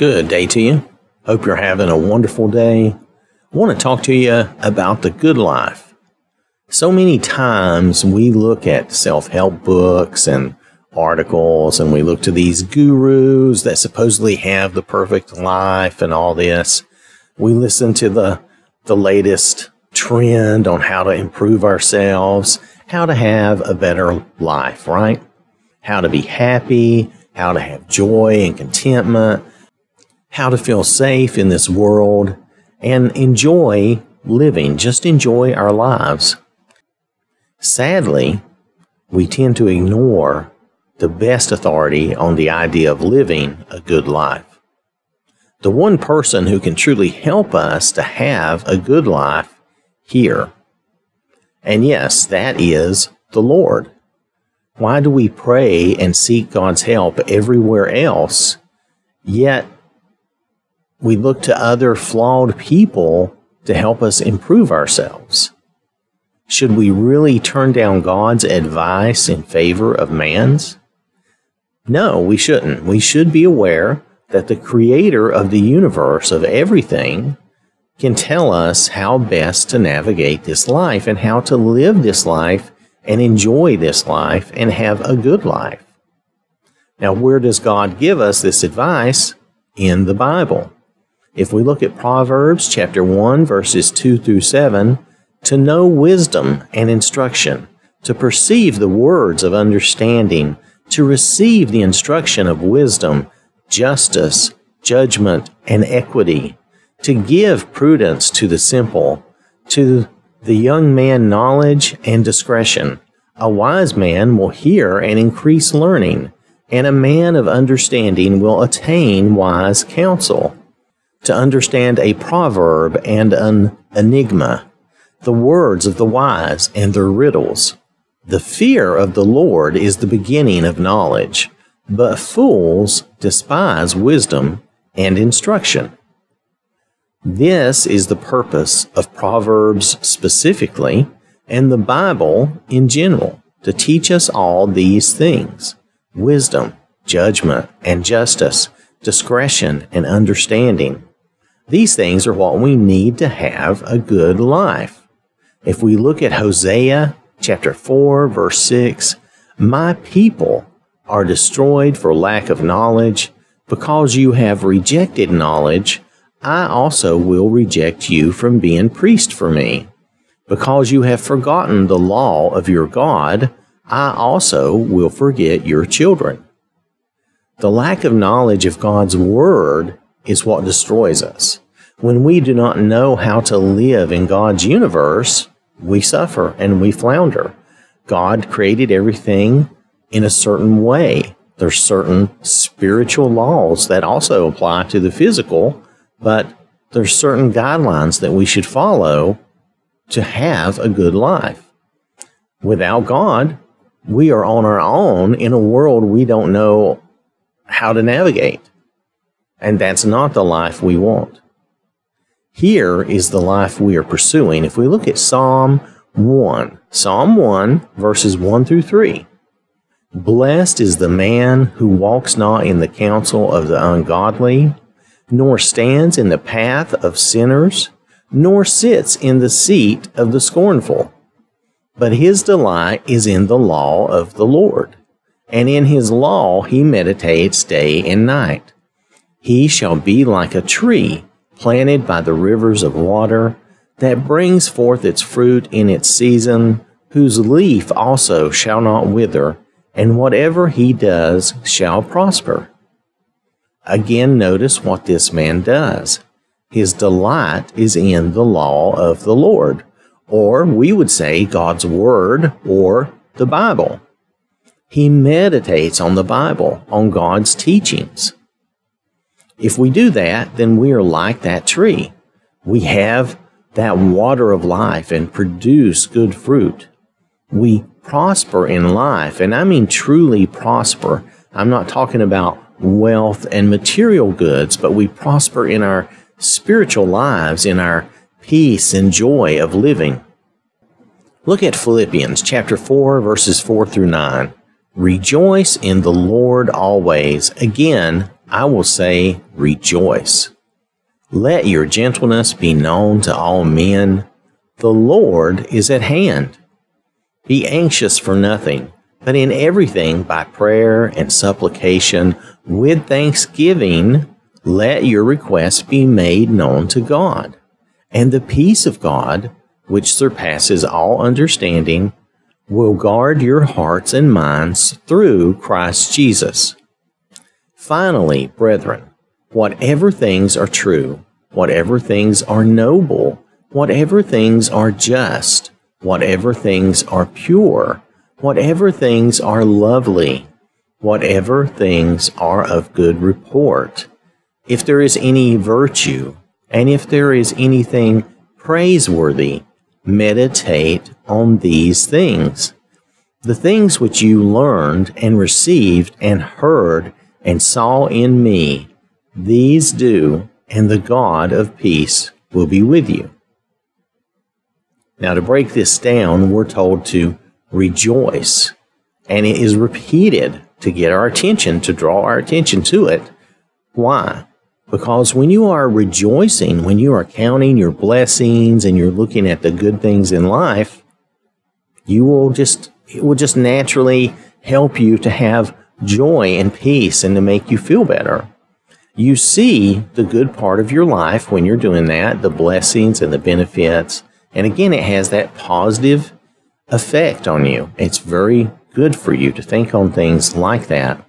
Good day to you. Hope you're having a wonderful day. I want to talk to you about the good life. So many times we look at self help books and articles and we look to these gurus that supposedly have the perfect life and all this. We listen to the, the latest trend on how to improve ourselves, how to have a better life, right? How to be happy, how to have joy and contentment, how to feel safe in this world, and enjoy living, just enjoy our lives. Sadly, we tend to ignore the best authority on the idea of living a good life. The one person who can truly help us to have a good life here. And yes, that is the Lord. Why do we pray and seek God's help everywhere else, yet we look to other flawed people to help us improve ourselves? Should we really turn down God's advice in favor of man's? No, we shouldn't. We should be aware that the creator of the universe, of everything, can tell us how best to navigate this life and how to live this life and enjoy this life and have a good life. Now, where does God give us this advice? In the Bible. If we look at Proverbs chapter 1, verses 2 through 7, to know wisdom and instruction, to perceive the words of understanding, to receive the instruction of wisdom, justice, judgment, and equity, to give prudence to the simple, to the young man knowledge and discretion. A wise man will hear and increase learning, and a man of understanding will attain wise counsel. To understand a proverb and an enigma, the words of the wise and their riddles. The fear of the Lord is the beginning of knowledge, but fools despise wisdom and instruction. This is the purpose of Proverbs specifically and the Bible in general to teach us all these things wisdom, judgment, and justice, discretion, and understanding. These things are what we need to have a good life. If we look at Hosea chapter 4, verse 6, my people are destroyed for lack of knowledge. Because you have rejected knowledge, I also will reject you from being priest for me. Because you have forgotten the law of your God, I also will forget your children. The lack of knowledge of God's Word is what destroys us. When we do not know how to live in God's universe, we suffer and we flounder. God created everything in a certain way. There's certain spiritual laws that also apply to the physical, but there's certain guidelines that we should follow to have a good life. Without God, we are on our own in a world we don't know how to navigate. And that's not the life we want. Here is the life we are pursuing. If we look at Psalm 1, Psalm 1, verses 1 through 3. Blessed is the man who walks not in the counsel of the ungodly, nor stands in the path of sinners, nor sits in the seat of the scornful. But his delight is in the law of the Lord, and in his law he meditates day and night. He shall be like a tree planted by the rivers of water, that brings forth its fruit in its season, whose leaf also shall not wither, and whatever he does shall prosper. Again, notice what this man does. His delight is in the law of the Lord, or we would say God's Word or the Bible. He meditates on the Bible, on God's teachings. If we do that, then we are like that tree. We have that water of life and produce good fruit. We prosper in life, and I mean truly prosper. I'm not talking about wealth and material goods, but we prosper in our spiritual lives, in our peace and joy of living. Look at Philippians chapter 4, verses 4 through 9. Rejoice in the Lord always. Again, I will say, rejoice. Let your gentleness be known to all men. The Lord is at hand. Be anxious for nothing, but in everything by prayer and supplication with thanksgiving, let your requests be made known to God. And the peace of God, which surpasses all understanding, will guard your hearts and minds through Christ Jesus. Finally, brethren, whatever things are true, whatever things are noble, whatever things are just, whatever things are pure, whatever things are lovely, whatever things are of good report, if there is any virtue, and if there is anything praiseworthy, meditate on these things. The things which you learned and received and heard and saw in me, these do, and the God of peace will be with you. Now, to break this down, we're told to rejoice, and it is repeated to get our attention, to draw our attention to it. Why? Because when you are rejoicing, when you are counting your blessings and you're looking at the good things in life, you will just, it will just naturally help you to have joy and peace and to make you feel better. You see the good part of your life when you're doing that, the blessings and the benefits. And again, it has that positive effect on you. It's very good for you to think on things like that.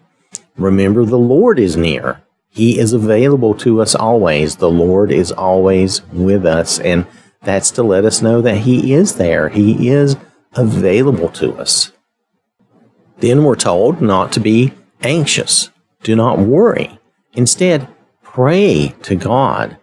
Remember, the Lord is near. He is available to us always. The Lord is always with us. And that's to let us know that He is there. He is available to us. Then we're told not to be anxious. Do not worry. Instead, pray to God.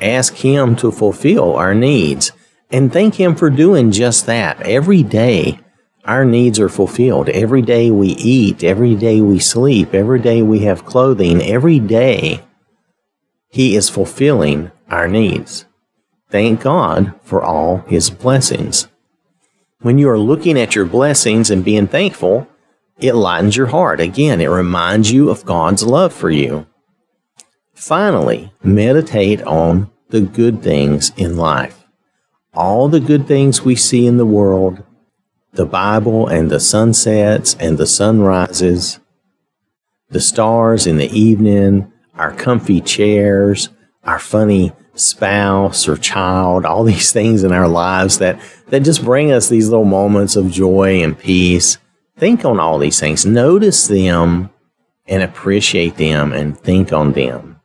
Ask Him to fulfill our needs and thank Him for doing just that every day our needs are fulfilled. Every day we eat, every day we sleep, every day we have clothing, every day He is fulfilling our needs. Thank God for all His blessings. When you are looking at your blessings and being thankful, it lightens your heart. Again, it reminds you of God's love for you. Finally, meditate on the good things in life. All the good things we see in the world the Bible and the sunsets and the sunrises, the stars in the evening, our comfy chairs, our funny spouse or child, all these things in our lives that, that just bring us these little moments of joy and peace. Think on all these things, notice them and appreciate them and think on them.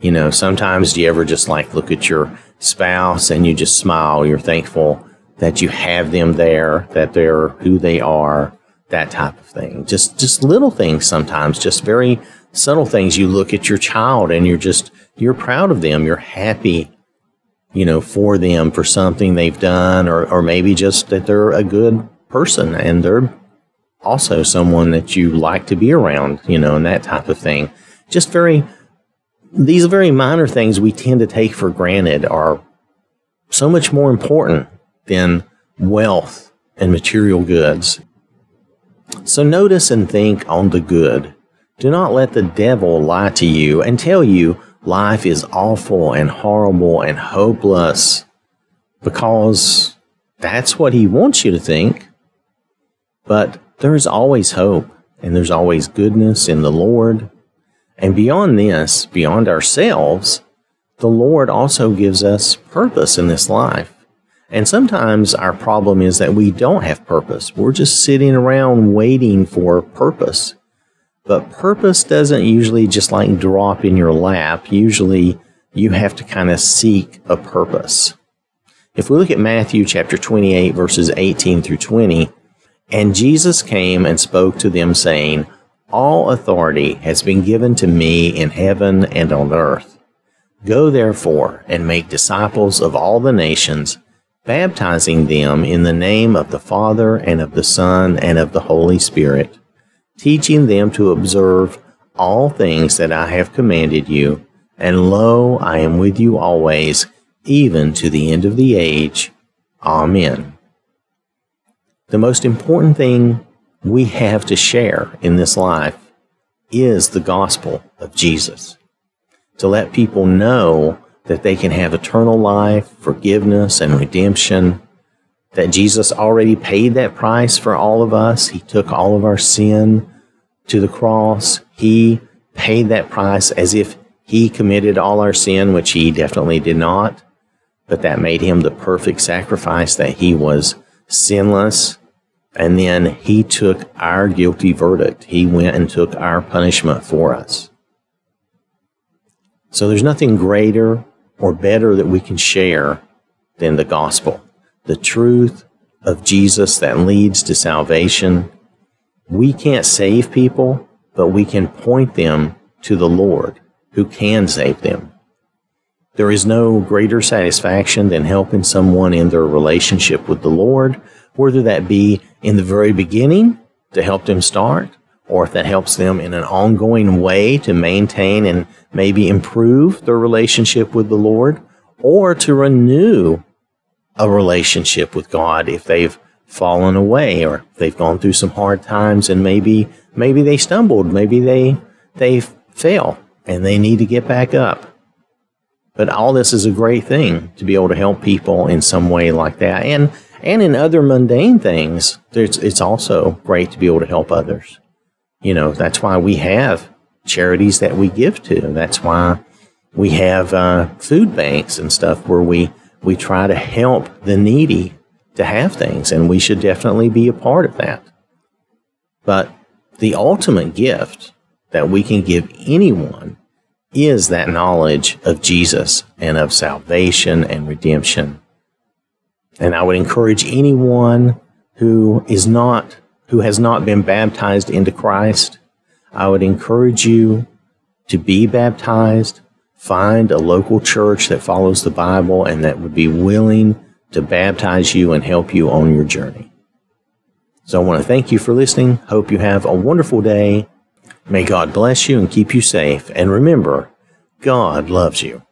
You know, sometimes do you ever just like look at your spouse and you just smile, you're thankful that you have them there, that they're who they are, that type of thing. Just just little things sometimes, just very subtle things. You look at your child and you're just you're proud of them. You're happy, you know, for them for something they've done or or maybe just that they're a good person and they're also someone that you like to be around, you know, and that type of thing. Just very these very minor things we tend to take for granted are so much more important than wealth and material goods. So notice and think on the good. Do not let the devil lie to you and tell you life is awful and horrible and hopeless because that's what he wants you to think. But there's always hope and there's always goodness in the Lord. And beyond this, beyond ourselves, the Lord also gives us purpose in this life. And sometimes our problem is that we don't have purpose. We're just sitting around waiting for purpose. But purpose doesn't usually just like drop in your lap. Usually you have to kind of seek a purpose. If we look at Matthew chapter 28, verses 18 through 20, and Jesus came and spoke to them, saying, All authority has been given to me in heaven and on earth. Go therefore and make disciples of all the nations baptizing them in the name of the Father and of the Son and of the Holy Spirit, teaching them to observe all things that I have commanded you. And lo, I am with you always, even to the end of the age. Amen. The most important thing we have to share in this life is the gospel of Jesus. To let people know that they can have eternal life, forgiveness, and redemption, that Jesus already paid that price for all of us. He took all of our sin to the cross. He paid that price as if he committed all our sin, which he definitely did not. But that made him the perfect sacrifice that he was sinless. And then he took our guilty verdict. He went and took our punishment for us. So there's nothing greater or better that we can share than the gospel, the truth of Jesus that leads to salvation. We can't save people, but we can point them to the Lord who can save them. There is no greater satisfaction than helping someone in their relationship with the Lord, whether that be in the very beginning to help them start, or if that helps them in an ongoing way to maintain and maybe improve their relationship with the Lord, or to renew a relationship with God if they've fallen away or they've gone through some hard times and maybe maybe they stumbled, maybe they they fell and they need to get back up. But all this is a great thing to be able to help people in some way like that. And and in other mundane things, it's also great to be able to help others. You know, that's why we have charities that we give to. That's why we have uh, food banks and stuff where we, we try to help the needy to have things, and we should definitely be a part of that. But the ultimate gift that we can give anyone is that knowledge of Jesus and of salvation and redemption. And I would encourage anyone who is not, who has not been baptized into Christ, I would encourage you to be baptized, find a local church that follows the Bible and that would be willing to baptize you and help you on your journey. So I want to thank you for listening. Hope you have a wonderful day. May God bless you and keep you safe. And remember, God loves you.